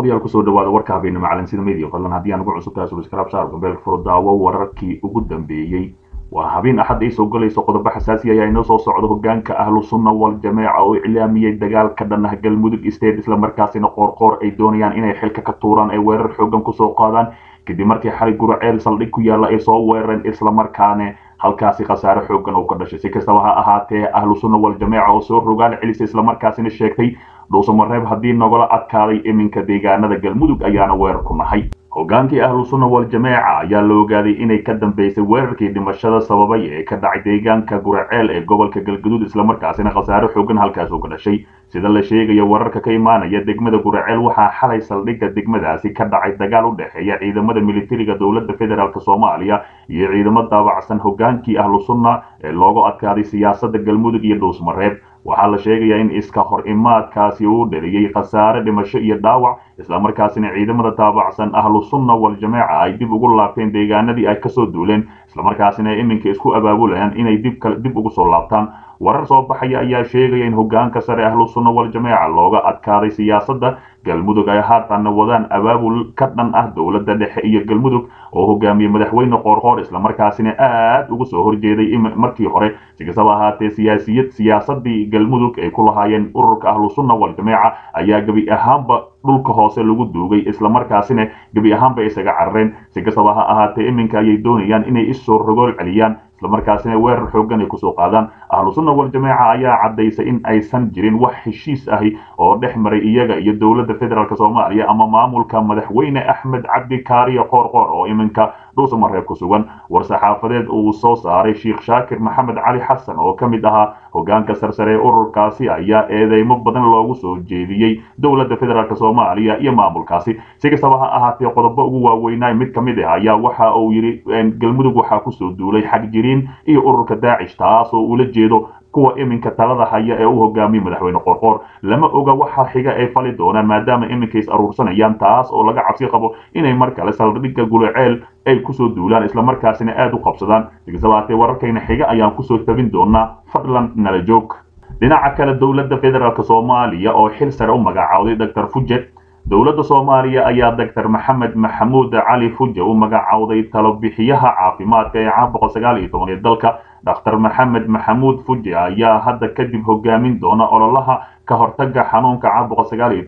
daawadayaal ku soo dhawaada warka habeenimo calansida media fadlan haddii aan ugu cusub tahay subscribe saar gombeelka furo daawo wararkii ugu dambeeyey. Waa habeen axad ay soo galayso qodobo xasaasi ayaa inoo soo socda hogaanka ahlu sunna wal jameeca oo iclaamiyey dagaal ka dhan ah galmudug state islamarkaasina qoorqoor ay doonayaan inay xilka ka tuuraan ay weerar xoogan ku soo qaadaan. Kadib markii xalay guraceel saldhig ku yaalla ay soo weerareen islamarkaane halkaasi khasaare xoogan oo ka dhashay. Si kastaba ha ahaatee ahlu sunna wal oo soo rogaal celisay islamarkaasina sheegtay dhuusamareeb haddii nagala adkaaday iminka deegaanada galmudug ayaana weerar ku nahay. Hogaankii ahlu sunna wal jameeca ayaa la ogaaday inay ka dambeysay weerarkii dhimashada sababay ee ka dhacay deegaanka guraceel ee gobolka galgaduud islamarkaasina khasaare xoogan halkaas ka dhashay. Sida la sheegaya wararka ka imaanaya degmada guraceel waxaa xalay saldhigga degmadaasi ka dhacay dagaal u dhexeeya ciidamada militariga dowladda federaalk soomaaliya iyo ciidamo daabacsan. Hogaankii ahlu sunna ee loogu adkaaday siyaasada galmudug iyo dhuusmareeb waxaa la sheegayaa in iska hor imaadkaasi uu dhaliyey khasaare dhimasho iyo dhaawac islamarkaasina ciidamada taabacsan ahlu sunna wal jameeca ay dib ugu laabteen deegaanadii ay ka soo duuleen. Islamarkaasina iminka isku abaabulayaan inay dib ugu soo laabtaan warar soo baxaya ayaa sheegaya in hogaanka sare ahlu sunna wal jameeca looga adkaaday siyaasadda galmudug ay haatanna wadaan abaabul ka dhan ah dowladda dhexe iyo galmudug oo hogaamiyey madaxweyne qoorqoor islamarkaasina aad uga soo horjeeday markii hore. Si kastaba ahaatee siyaasiyad siyaasadii galmudug ay ku lahaayeen ururka ahlu sunna wal jameeca ayaa gebi ahaanba dhulka hoose lagu duugay islamarkaasina gebi ahaanba isaga carareen. Si kastaba ha ahaatee iminka ayay doonayaan inay isoo rogool celiyaan islamarkaasina weerar xoogan ay ku soo qaadaan ahlu sunna wal jameeca ayaa caddaysay in aysan jirin wax heshiis ahi oo dhex maray iyaga iyo dowladda federaalk soomaaliya ama maamulka madaxweyne axmed cabdi kaariyo qoorqoor oo iminka dhuusamareeb ku sugan war-saxaafadeed uu soo saaray sheekh shaakir maxamed cali xasan oo ka mid ahaa hogaanka sarsare ee ururkaasi ayaa eedeymo badan loogu soo jeediyey dowladda federaalk soomaaliya iyo maamulkaasi si kastaba ha ahaatee qodobo ugu waaweynaa mid ka mid ah ayaa waxa uu yidhi galmudug waxaa ku soo duulay xagjiriin iyo ururka daacish taas oo ula jeedo kuwa iminka talada haya ee u hogaamiyey madaxweyne qoorqoor lama oga waxa xiga ay fali doonaan maadaama iminka is aruursanayaan taas oo laga cabsi qabo inay mar kale saldhigga gulaceel ay ku soo duulaan islamarkaasina aad u qabsadaan. Sigasabaatee wararkayna xiga ayaan ku soo tabin doonaa fadlan nala joog. Dhinaca kale dowladda federaalk soomaaliya oo xil sare u magacaawday doctor fujet dowladda soomaaliya ayaa doctor maxamed maxamuud cali fuje u magacaawday talobixiyaha caafimaadka ee caan sagaal iyo toban dalka dhakhtar maxamed maxamuud fuje ayaa hadda kadib hogaamin doona ololaha ka hortaga xanuunka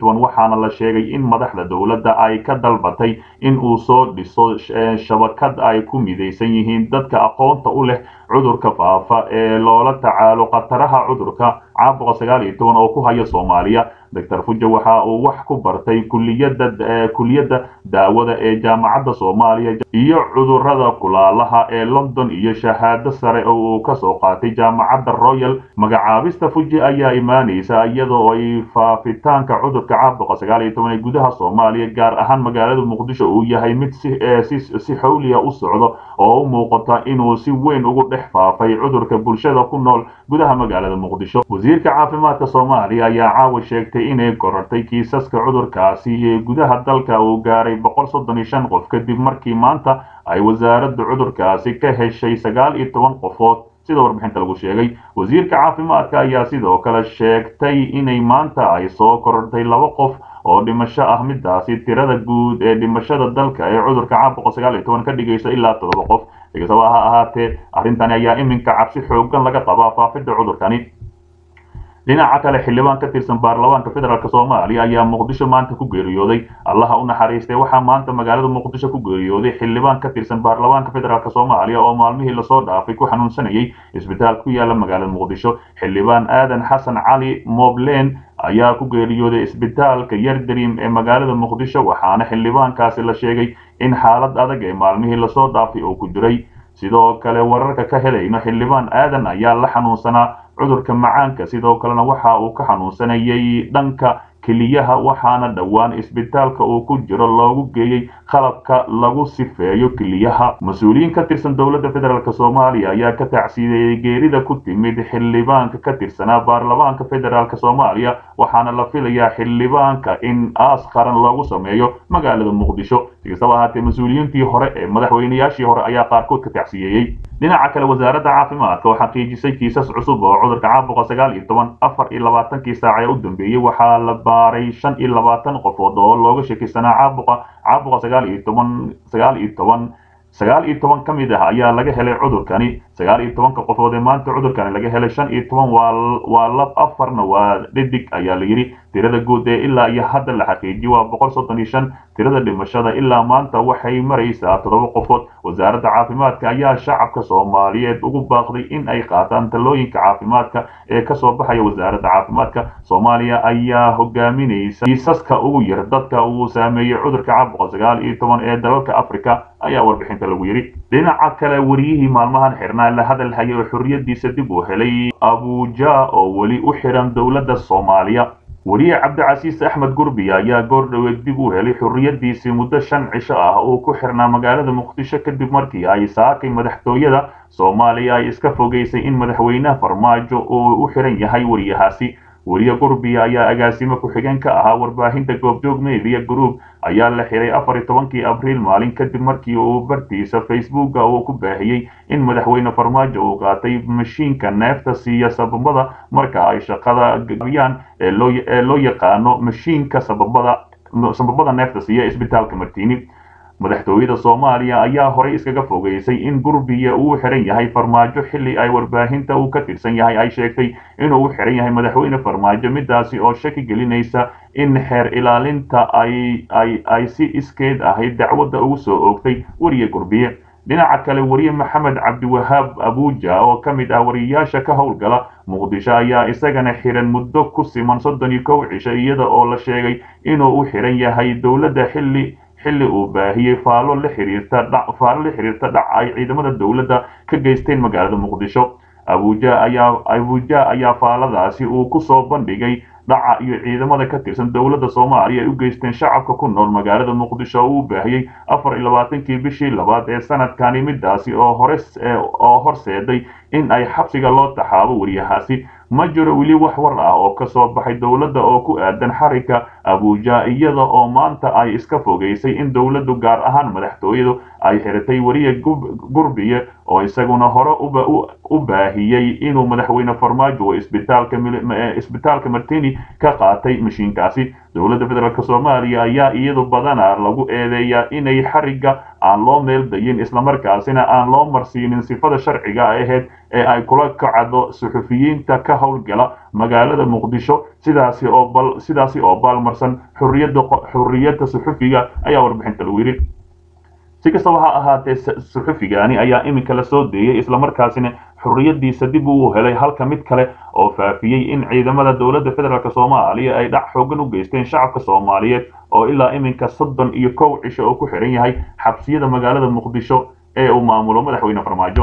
toban waxaana la sheegay in madaxda dowladda ay ka dalbatay in uu soo dhiso shabakad ay ku midaysan yihiin dadka aqoonta u leh cudurka faafa ee loola tacaalo khataraha cudurka caan sagaal iyo toban oo ku haya soomaaliya. Doctor fuje waxa uu wax ku bartay kuliyadda kuliyadda daawada ee jaamacadda soomaaliya iyo cudurrada kulaalaha ee london iyo shahaado sare oo uu ka soo qaatay jaamacadda royal. Magacaabista fuje ayaa imaanaysa iyadoo ay faafitaanka cudurka boqol sagaal iyo toban ee gudaha soomaaliya gaar ahaan magaalada muqdisho uu yahay mid si xawliya u socdo oo u muuqata inuu si weyn ugu dhex faafay cudurka bulshada ku nool gudaha magaalada muqdisho wasiirka caafimaadka soomaaliya ayaa caawa sheegtay inay korartay kiisaska cudurkaasi ee gudaha dalka uu gaaray boqol soddon iyo shan qof kadib markii maanta ay wasaaradda cudurkaasi ka heshay sagaal iyo toban qofood. Sida warbixinta lagu sheegay wasiirka caafimaadka ayaa sidoo kale sheegtay inay maanta ay soo korortay laba qof oo dhimasho ah. Midaasi tirada guud ee dhimashada dalka ee cudurka toban ka dhigaysa ilaa toddoba qof. Sigasaba ha ahaatee arrintani ayaa iminka cabsi xoogan laga qabaa faafidda cudurkani dhinaca kale xildhibaan ka tirsan baarlamaanka federaalk soomaaliya ayaa muqdisho maanta ku geeriyooday. Allaha u naxariistay waxaa maanta magaalada muqdisho ku geeriyooday xildhibaan ka tirsan baarlamaanka federaalk soomaaliya oo maalmihii la soo dhaafay ku xanuunsanayay isbitaal ku yaalla magaalada muqdisho. Xildhibaan aadan xasan cali moblen ayaa ku geeriyooday isbitaalka yardarim ee magaalada muqdisho waxaana xildhibaankaasi la sheegay in xaalad adag ee maalmihii la soo dhaafay oo ku jiray. Sidoo kale wararka ka helayno xildhibaan aadan ayaa la xanuunsanaa cudurka macaanka sidoo kalena waxa uu ka xanuunsanayay dhanka keliyaha waxaana dhowaan isbitaalka uu ku jiro loogu geeyey qalabka lagu sifeeyo keliyaha. Mas'uuliyiin ka tirsan dowladda federaalk soomaaliya ayaa ka tacsiideeyey geerida ku timid xildhibaanka ka tirsanaa baarlamaanka federaalk soomaaliya waxaana la filayaa xildhibaanka in aas qaran loogu sameeyo magaalada muqdisho. Sikastaba ahaatee mas'uuliyiintii hore ee madaxweynayaashii hore ayaa qaarkood ka tacsiyeeyey dhinaca kale wasaaradda caafimaadka oo xaqiijisay kiisas cusub oo cudurka caabuqa sagaal iyo toban afar iyo labaatankii saac ee u dambeeyey waxaa la baaray shan iyo labaatan qofood oo looga sheekaysanaa caabuqa. Caabuqa sagaal iyo toban sagaal iyo toban sagaal iyo toban ka mid ah ayaa laga helay cudurkani sagaal iyo tobanka qofood ee maanta cudurkani laga helay shan iyo toban waa lab afarna waa dhidig ayaa la yidhi. Tirada guud ee ilaa iyo hadda la xaqiijiyey waa boqol soddon iyo shan. Tirada dhimashada ilaa maanta waxay maraysaa toddoba qofood. Wasaaradda caafimaadka ayaa shacabka soomaaliyeed ugu baaqday in ay qaataan talooyinka caafimaadka ee ka soo baxaya wasaaradda caafimaadka. Soomaaliya ayaa hogaaminaysa kiisaska ugu yar dadka uu saameeyey cudurka caabuqa sagaal iyo toban ee dalalka africa ayaa warbixinta lagu yidhi dhinaca kale wariyihii maalmahan xirnaa la hadal hayay oo xorriyadiisa dib uu helay abuja oo weli u xiran dowladda soomaaliya. Weriye cabdicasiis axmed gurbiya ayaa goor dhoweed dib u helay xorriyadiisii muddo shan cisho ah oo ku xirnaa magaalada muqdisho kadib markii ay saakay madaxtooyada soomaaliya. Ay iska fogeysay in madaxweynaha farmaajo uu u xiran yahay weriyahaasi weriye gurbiya ayaa agaasimo ku-xigeen ka ahaa warbaahinta goobjoog media group. Ayaa la xiray afar iyo tobankii abriil maalin kadib markii uu bartiisa facebooka uu ku baahiyey in madaxweyne farmaajo uu qaatay mashiinka neefta siiya sababada marka ay shaqada gabiyaan ee loo yaqaano mashiinka sababada sababada neefta siiya isbitaalka martini madaxtooyada soomaaliya ayaa horey iskaga fogeysay in gurbiya uu xiran yahay farmaajo xilli ay warbaahinta uu ka tirsan yahay ay sheegtay inuu u xiran yahay madaxweyne farmaajo. Midaasi oo shaki gelinaysa in xeer ilaalinta ay si iskeed ahayd dacwadda ugu soo oogtay weriye gurbiye dhinaca kale weriye maxamed cabdiwahaab abuja oo ka mid ah wariyayaasha ka howlgala muqdisho ayaa isagana xiran muddo ku siman soddon iyo kow cisho iyada oo la sheegay inuu u xiran yahay dowladda xilli xilli uu baahiyey faalo la xiriirta dhac faalo la xiriirta dhac ay ciidamada dowladda ka geysteen magaalada muqdisho. Abuja ayaa abuja ayaa faaladaasi uu ku soo bandhigay dhaca iyo ciidamada ka tirsan dowladda soomaaliya ay u geysteen shacabka ku nool magaalada muqdisho. Uu baahiyey afar iyo labaatankii bishii labaad ee sanadkani midaasi oo hore oo horseeday in ay xabsiga loo taxaabo weriyahaasi ma jiro weli wax war ah oo ka soo baxay dowladda oo ku aadan xarigga abuja iyada oo maanta ay iska fogeysay in dowladdu gaar ahaan madaxtooyadu ay xiratay weriye gurbiye oo isaguna hore u baahiyey inuu madaxweyne farmaajo isbitaalka isbitaalka martini ka qaatay mashiinkaasi dowladda federaalk soomaaliya ayaa iyadu badanaa lagu eedeeyaa inay xarigga aan loo meeldayin islamarkaasina aan loo marsiinin sifada sharciga ahayd ee ay kula kacdo suxufiyiinta ka howlgala magaalada muqdisho. Sidaasi oo baalmarsan xurriyadda suxufiga ayaa warbixinta lagu yidhi si kastaba ha ahaatee suxufigaani ayaa iminka la soo deeyey islamarkaasina xurriyadiisa dib uu helay halka mid kale oo faafiyey in ciidamada dowladda federaalk soomaaliya ay dhac xoogan u geysteen shacabka soomaaliyeed oo ilaa iminka soddon iyo kow cisho oo ku xiran yahay xabsiyada magaalada muqdisho ee uu maamulo madaxweyne farmaajo